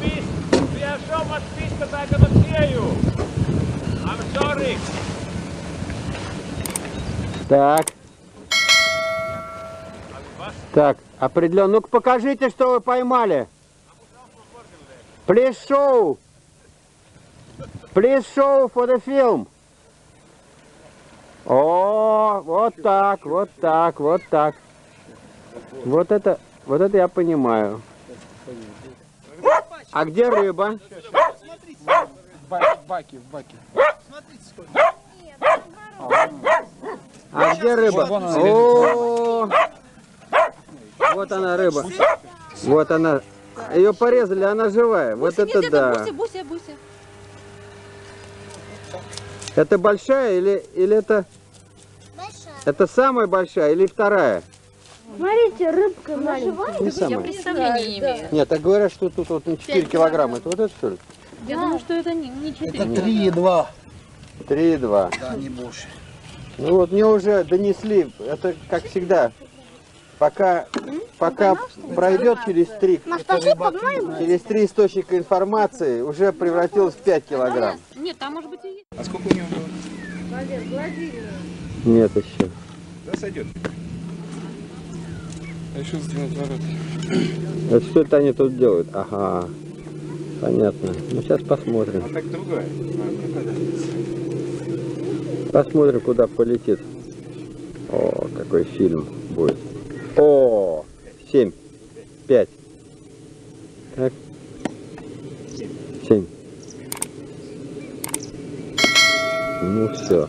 fish. We have so much fish that I cannot hear you. I'm sorry. Так. Так, определенно. Ну-ка покажите, что вы поймали. Please show. Please show for the film. О, вот так, вот так, вот так. Вот это, вот это я понимаю. А где рыба? В баке, в баке. А где рыба? О, вот она рыба. Вот она. Ее порезали, она живая. Вот это да. Буся, Буся, Буся. Это большая или, или это... Это самая большая или вторая? Смотрите, рыбка маленькая. Не Я самая. представления не имею. Нет, так говорят, что тут вот на 4 килограмма. Это вот это что ли? Я думаю, что это не, не 4. Это 3,2. 3,2. Да, не больше. Ну вот мне уже донесли, это как всегда, пока, пока пройдет через три, через три источника информации, уже превратилось в 5 килограмм. Нет, там может быть и есть. А сколько у него было? Нет еще. Да, сойдет. А еще сдвинуть ворот. Это что это они тут делают? Ага, понятно. Ну сейчас посмотрим. А так другая. Посмотрим, куда полетит. О, какой фильм будет. О, 7, 5. Так. 7. Ну все.